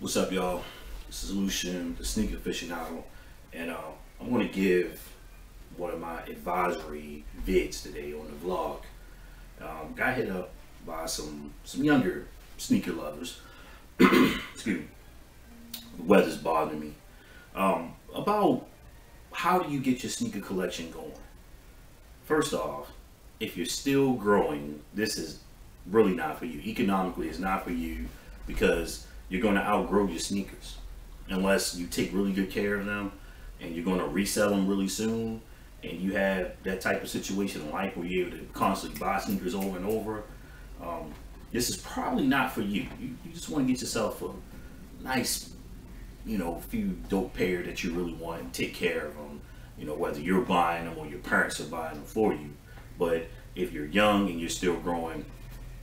What's up, y'all? This is Lucian, the sneaker aficionado, and uh, I'm going to give one of my advisory vids today on the vlog. Um, got hit up by some some younger sneaker lovers. Excuse me. The weather's bothering me. Um, about how do you get your sneaker collection going? First off, if you're still growing, this is really not for you. Economically, it's not for you because you're going to outgrow your sneakers. Unless you take really good care of them and you're going to resell them really soon and you have that type of situation in life where you're able to constantly buy sneakers over and over um, this is probably not for you. you you just want to get yourself a nice you know few dope pair that you really want and take care of them you know whether you're buying them or your parents are buying them for you. But if you're young and you're still growing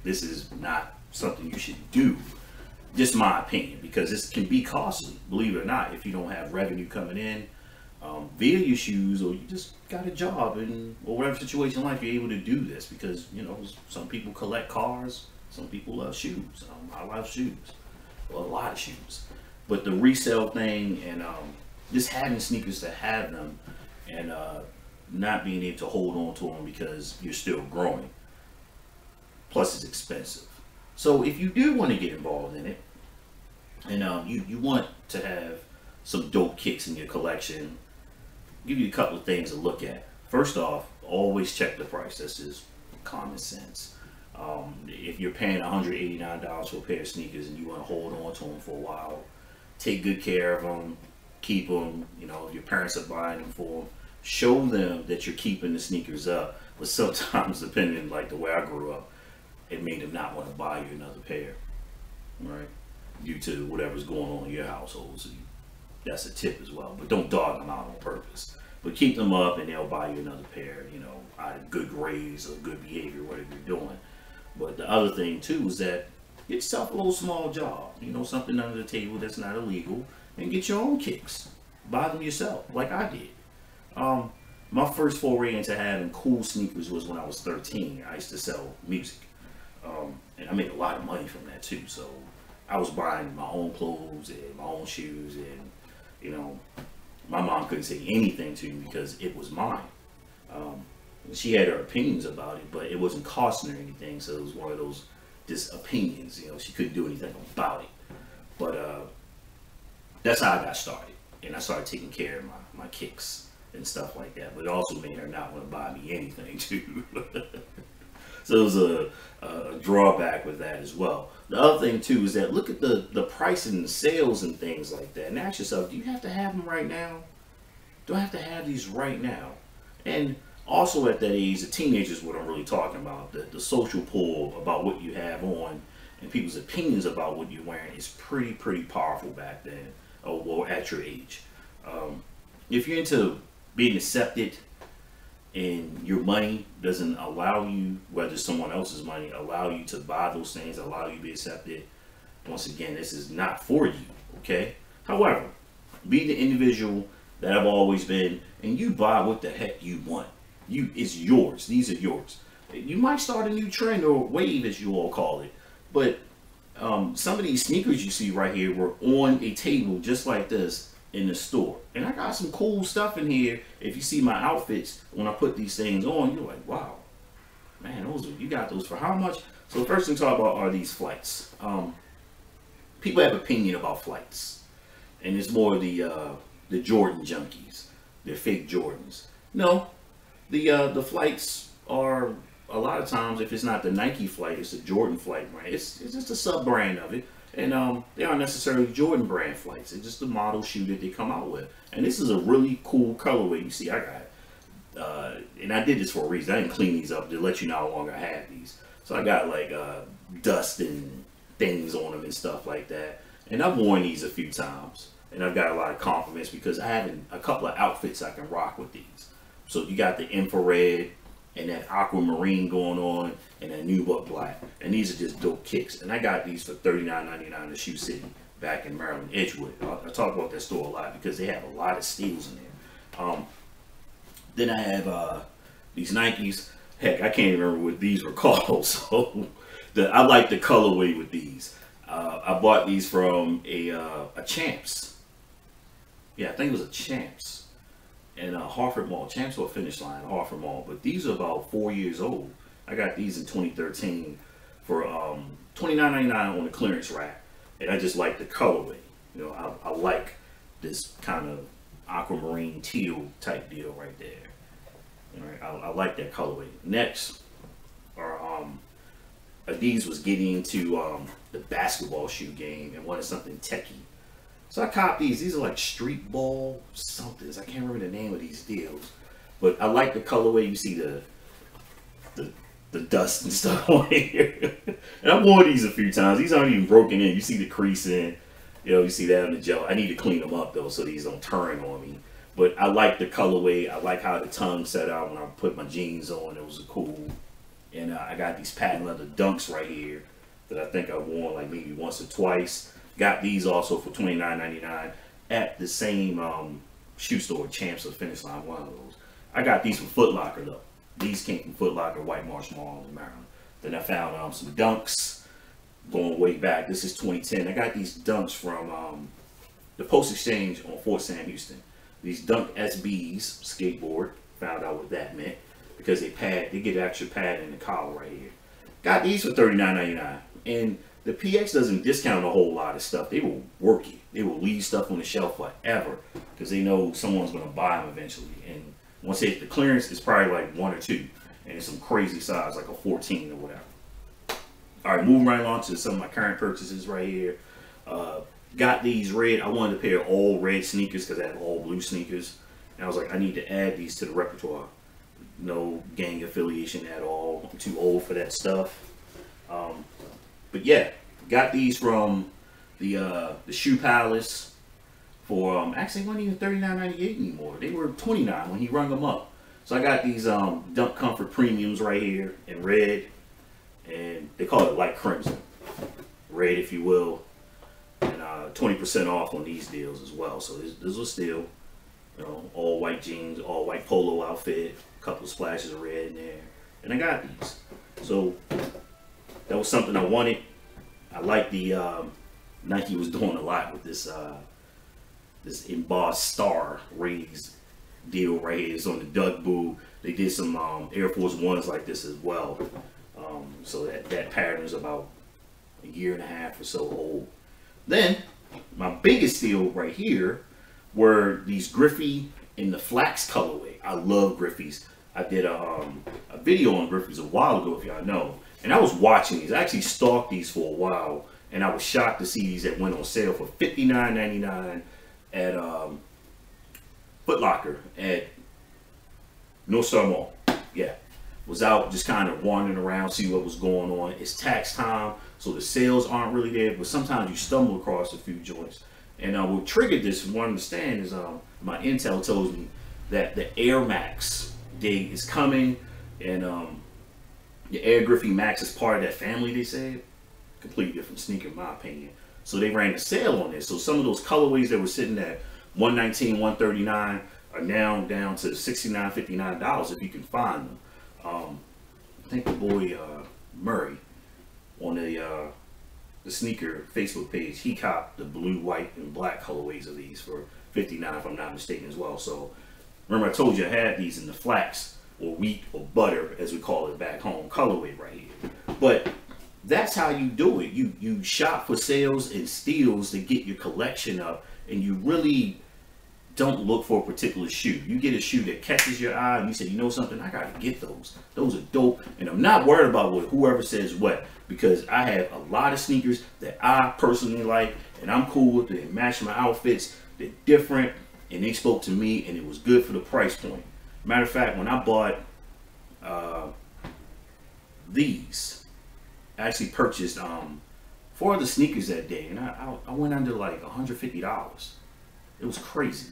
this is not something you should do just my opinion because this can be costly believe it or not if you don't have revenue coming in um, via your shoes or you just got a job and or whatever situation in life you're able to do this because you know some people collect cars some people love shoes um, i love shoes well, a lot of shoes. But the resale thing and um, just having sneakers to have them and uh, not being able to hold on to them because you're still growing plus it's expensive so if you do want to get involved in it and um, you, you want to have some dope kicks in your collection, give you a couple of things to look at. First off, always check the price. That's just common sense. Um, if you're paying $189 for a pair of sneakers and you want to hold on to them for a while, take good care of them, keep them. You know, if your parents are buying them for them, show them that you're keeping the sneakers up. But sometimes, depending like the way I grew up, it made them not want to buy you another pair, right? Due to whatever's going on in your household. So you, that's a tip as well. But don't dog them out on purpose. But keep them up and they'll buy you another pair, you know, out of good grades or good behavior, whatever you're doing. But the other thing too is that get yourself a little small job, you know, something under the table that's not illegal, and get your own kicks. Buy them yourself, like I did. Um, my first foray into having cool sneakers was when I was 13. I used to sell music. Um, and I made a lot of money from that too. So I was buying my own clothes and my own shoes, and you know, my mom couldn't say anything to me because it was mine. Um, she had her opinions about it, but it wasn't costing her anything. So it was one of those just opinions. You know, she couldn't do anything about it. But uh, that's how I got started, and I started taking care of my my kicks and stuff like that. But it also made her not want to buy me anything too. so it was a, a, drawback with that as well. The other thing too is that look at the the price and sales and things like that, and ask yourself, do you have to have them right now? Do I have to have these right now? And also at that age, the teenagers, what I'm really talking about, the, the social pull about what you have on and people's opinions about what you're wearing is pretty, pretty powerful back then, or, or at your age. Um, if you're into being accepted and your money doesn't allow you, whether someone else's money, allow you to buy those things, allow you to be accepted, once again, this is not for you, okay? However, be the individual that I've always been, and you buy what the heck you want. You, it's yours. These are yours. You might start a new trend or wave, as you all call it, but um, some of these sneakers you see right here were on a table just like this in the store. And I got some cool stuff in here. If you see my outfits, when I put these things on, you're like, wow, man, those are, you got those for how much? So the first thing to talk about are these flights. Um, people have opinion about flights. And it's more the, uh, the Jordan junkies. They're fake Jordans. No, the, uh, the flights are a lot of times, if it's not the Nike flight, it's the Jordan flight right? It's, it's just a sub brand of it. And um, they aren't necessarily Jordan brand flights. It's just the model shoe that they come out with. And this is a really cool colorway. You see, I got uh, and I did this for a reason. I didn't clean these up to let you know how long I these. So I got like uh, dust and things on them and stuff like that. And I've worn these a few times. And I've got a lot of compliments because I have a couple of outfits I can rock with these. So you got the infrared, and that aquamarine going on and that nubuck black. And these are just dope kicks. And I got these for $39.99 at Shoe City back in Maryland, Edgewood. I, I, talk about that store a lot because they have a lot of steals in there. Um, then I have uh, these Nikes. Heck, I can't remember what these were called. So the, I like the colorway with these. Uh, I bought these from a uh, a Champs. Yeah, I think it was a Champs in uh, Harford Mall. Champs or Finish Line, Harford Mall. But these are about four years old. I got these in 2013 for um, $29.99 on the clearance rack, and I just like the colorway. You know, I, I like this kind of aquamarine teal type deal right there. All right, I, I like that colorway. Next are um, Adidas was getting into um, the basketball shoe game and wanted something techie. So I copped these. These are like street ball somethings. I can't remember the name of these deals. But I like the colorway. You see the the, the dust and stuff on here. and I've worn these a few times. These aren't even broken in. You see the crease in. You know, you see that on the gel. I need to clean them up though so these don't turn on me. But I like the colorway. I like how the tongue set out when I put my jeans on. It was cool. And uh, I got these patent leather dunks right here that I think I've worn like maybe once or twice. Got these also for $29.99 at the same um, shoe store, Champs or Finish Line, one of those. I got these from Foot Locker though. These came from Foot Locker, White Marsh Mall in Maryland. Then I found um, some dunks going way back. This is 2010. I got these dunks from um, the Post Exchange on Fort Sam Houston. These Dunk SBs skateboard. Found out what that meant because they pad, they get extra pad in the collar right here. Got these for $39.99. And the PX doesn't discount a whole lot of stuff. They will work it. They will leave stuff on the shelf forever because they know someone's going to buy them eventually. And once they hit the clearance, it's probably like one or two. And it's some crazy size, like a 14 or whatever. All right, moving right along to some of my current purchases right here. Uh, got these red. I wanted a pair of all red sneakers because I have all blue sneakers. And I was like, I need to add these to the repertoire. No gang affiliation at all. I'm too old for that stuff. Um, but yeah, got these from the uh, the Shoe Palace for um, actually wasn't even thirty nine ninety eight anymore. They were twenty nine when he rung them up. So I got these um, Dunk Comfort Premiums right here in red, and they call it light crimson, red if you will, and uh, twenty percent off on these deals as well. So this, this was still, you know, all white jeans, all white polo outfit, a couple of splashes of red in there, and I got these. So that was something I wanted. I like the um, Nike was doing a lot with this uh, this embossed star raised deal right here. It's on the Duck Boo. They did some um, Air Force Ones like this as well. Um, so that, that pattern is about a year and a half or so old. Then my biggest deal right here were these Griffey in the flax colorway. I love Griffey's. I did a, um, a video on Griffey's a while ago, if y'all know. And I was watching these. I actually stalked these for a while. And I was shocked to see these that went on sale for $59.99 at um, Foot Locker at North Star Mall. Yeah. Was out just kind of wandering around, see what was going on. It's tax time, so the sales aren't really there, but sometimes you stumble across a few joints. And uh, what triggered this, from what I understand, is um, my intel tells me that the Air Max day is coming, and um, the Air Griffey Max is part of that family, they said. Completely different sneaker, in my opinion. So they ran a sale on this. So some of those colorways that were sitting at 119 139 are now down to 69 59 dollars if you can find them. Um, I think the boy uh, Murray on the uh, the sneaker Facebook page, he copped the blue, white, and black colorways of these for 59 if I'm not mistaken as well. So remember I told you I had these in the flax or wheat or butter as we call it back home colorway right here. But that's how you do it. You you shop for sales and steals to get your collection up and you really don't look for a particular shoe. You get a shoe that catches your eye and you say, you know something, I gotta get those. Those are dope. And I'm not worried about what whoever says what because I have a lot of sneakers that I personally like and I'm cool with. They match my outfits. They're different and they spoke to me and it was good for the price point. Matter of fact, when I bought uh, these, I actually purchased um, four of the sneakers that day and I, I, went under like $150. It was crazy.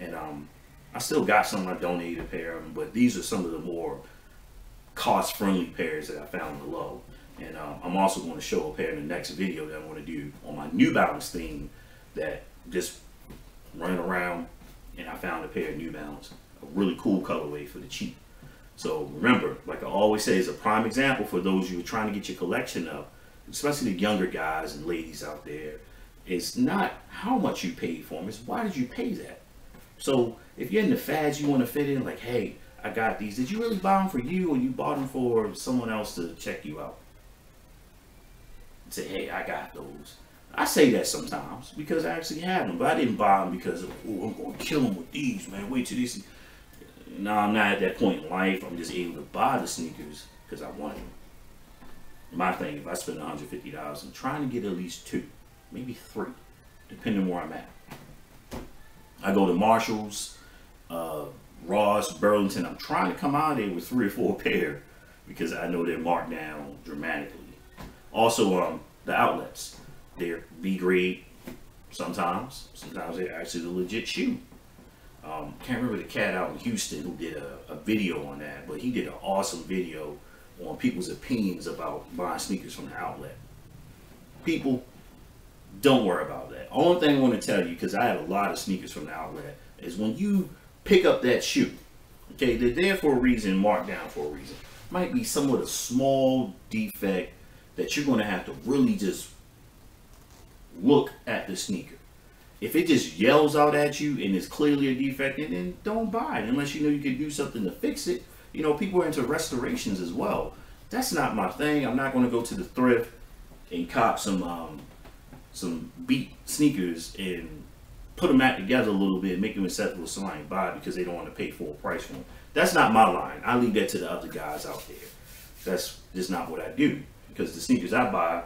And um, I still got some I donated a pair of them, but these are some of the more cost-friendly pairs that I found below. And um, I'm also going to show a pair in the next video that I'm going to do on my New Balance theme that just running around and I found a pair of New Balance. A really cool colorway for the cheap. So remember, like I always say, is a prime example for those you are trying to get your collection up. especially the younger guys and ladies out there. It's not how much you paid for them, it's why did you pay that? So if you're in the fads you want to fit in, like, hey, I got these. Did you really buy them for you or you bought them for someone else to check you out? Say, hey, I got those. I say that sometimes because I actually have them, but I didn't buy them because oh, I'm going to kill them with these, man. Wait till this. No, I'm not at that point in life. I'm just able to buy the sneakers because I want them. My thing, if I spend $150, I'm trying to get at least two, maybe three, depending where I'm at. I go to Marshalls, uh, Ross, Burlington. I'm trying to come out there with three or four pair because I know they're marked down dramatically. Also, um, the outlets, they're B grade sometimes. Sometimes they're actually the legit shoe. Um, can't remember the cat out in Houston who did a, a video on that, but he did an awesome video on people's opinions about buying sneakers from the outlet. People, don't worry about that. Only thing I want to tell you, because I have a lot of sneakers from the outlet, is when you pick up that shoe, okay, they're there for a reason, marked down for a reason. Might be somewhat a small defect that you're going to have to really just look at the sneaker. If it just yells out at you and it's clearly a defect, then don't buy it unless you know you can do something to fix it. You know, people are into restorations as well. That's not my thing. I'm not going to go to the thrift and cop some um, some beat sneakers and put them back together a little bit, make them acceptable to somebody buy because they don't want to pay full price for them. That's not my line. I leave that to the other guys out there. That's just not what I do because the sneakers I buy,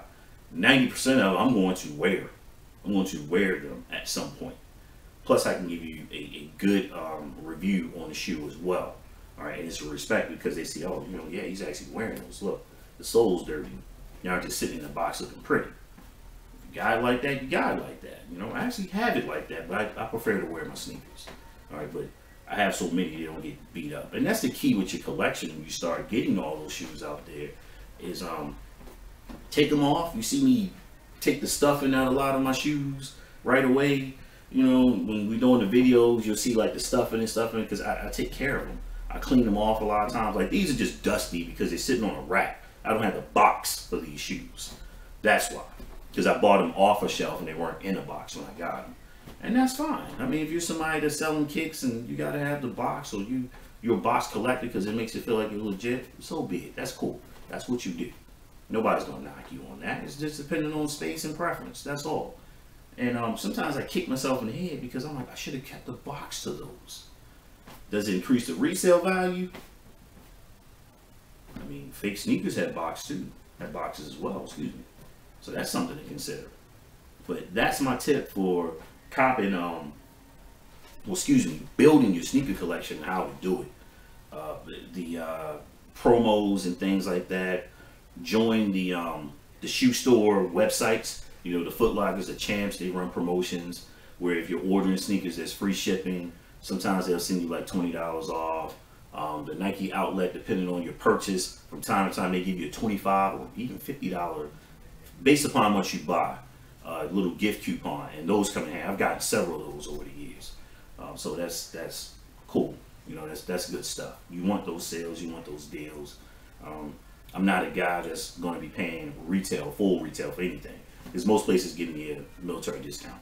90% of them I'm going to wear. I'm going to wear them at some point. Plus, I can give you a, a good um, review on the shoe as well. All right, and it's a respect because they see, oh, you know, yeah, he's actually wearing those. Look, the sole's dirty. You're not just sitting in the box looking pretty. If you got it like that, you got it like that. You know, I actually have it like that, but I, I prefer to wear my sneakers. All right, but I have so many they don't get beat up, and that's the key with your collection. When you start getting all those shoes out there, is um, take them off. You see me take the stuffing out a lot of my shoes right away. You know, when we doing the videos, you'll see like the stuffing and stuffing because I, I take care of them. I clean them off a lot of times. Like these are just dusty because they're sitting on a rack. I don't have the box for these shoes. That's why. Because I bought them off a shelf and they weren't in a box when I got them. And that's fine. I mean, if you're somebody that's selling kicks and you got to have the box or you, you're a box collector because it makes you feel like you're legit, so be it. That's cool. That's what you do. Nobody's to knock you on that. It's just depending on space and preference. That's all. And um, sometimes I kick myself in the head because I'm like, I should have kept the box to those. Does it increase the resale value? I mean, fake sneakers have box too. Have boxes as well, excuse me. So that's something to consider. But that's my tip for copying, um, well, excuse me, building your sneaker collection, how to do it. Uh, the, the uh, promos and things like that. Join the um, the shoe store websites. You know, the Foot Lockers, the Champs, they run promotions where if you're ordering sneakers, there's free shipping. Sometimes they'll send you like $20 off. Um, the Nike outlet, depending on your purchase, from time to time they give you a 25 or even $50 based upon how much you buy, a uh, little gift coupon, and those come in handy. I've gotten several of those over the years, um, so that's that's cool. You know, that's that's good stuff. You want those sales, you want those deals. Um, I'm not a guy that's going to be paying retail, full retail for anything, because most places give me a military discount.